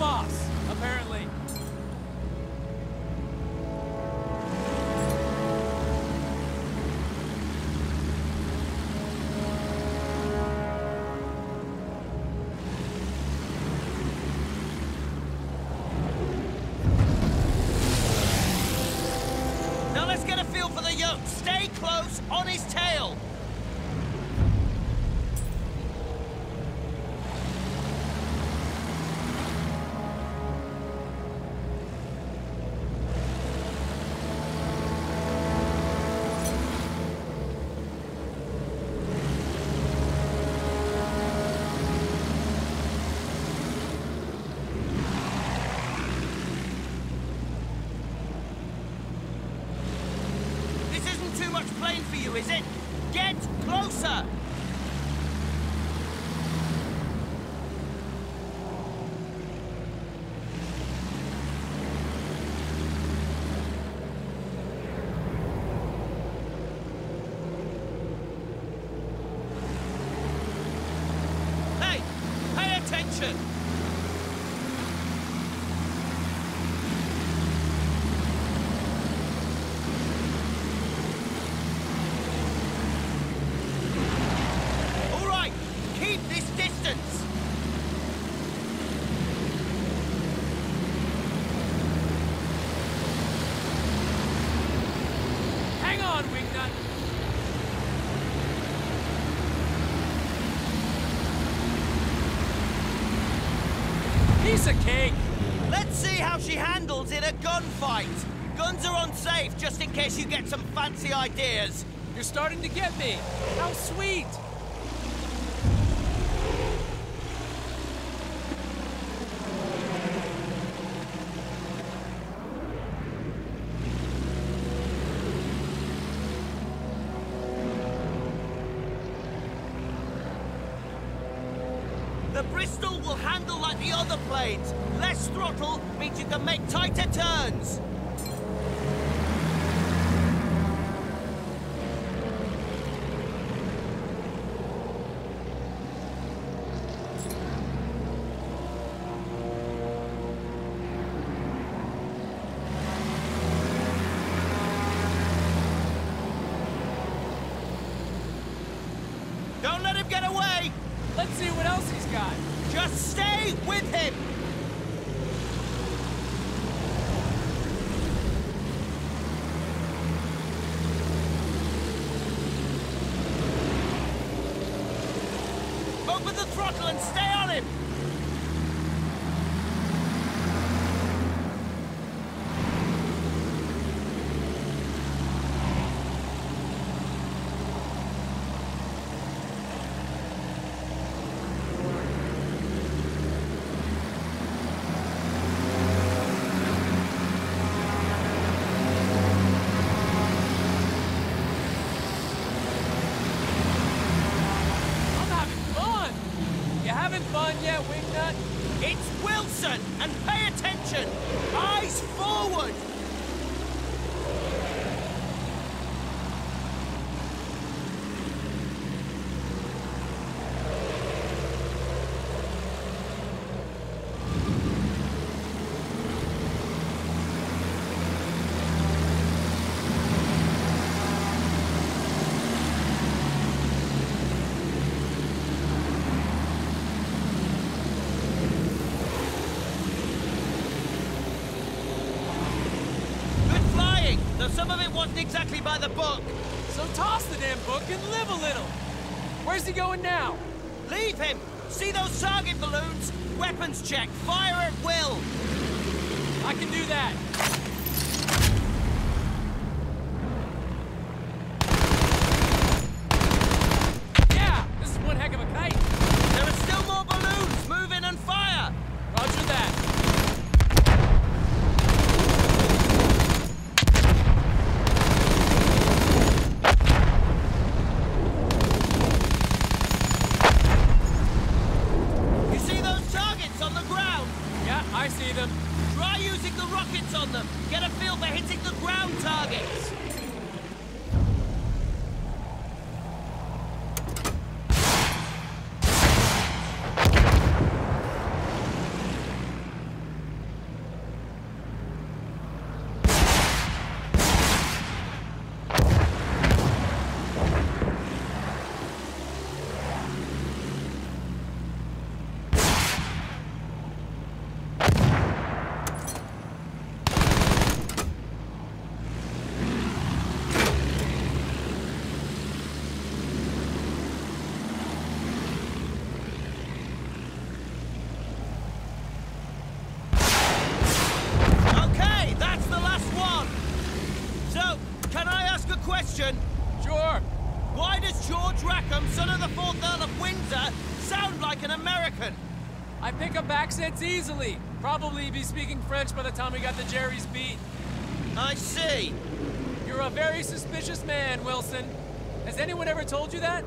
boss, apparently. Now let's get a feel for the yoke. Stay close, on his tail. For you, is it? Get closer! Piece of cake. Let's see how she handles in a gunfight. Guns are unsafe, just in case you get some fancy ideas. You're starting to get me. How sweet. The Bristol will handle like the other planes. Less throttle means you can make tighter turns. Don't let him get away! Let's see what else he's got. Just stay with him! Open the throttle and stay on him! I'm having fun. You having fun yet, Wingnut? It's Wilson! And pay attention! Eyes forward! By the book. So toss the damn book and live a little. Where's he going now? Leave him! See those target balloons? Weapons check, fire at will! I can do that. Yeah, this is one heck of a kite. There are still more balloons! Move in and fire! Roger that. You see those targets on the ground? Yeah, I see them. Try using the rockets on them. Get a feel for hitting the ground targets. Sure. Why does George Rackham, son of the 4th Earl of Windsor, sound like an American? I pick up accents easily. Probably be speaking French by the time we got to Jerry's beat. I see. You're a very suspicious man, Wilson. Has anyone ever told you that?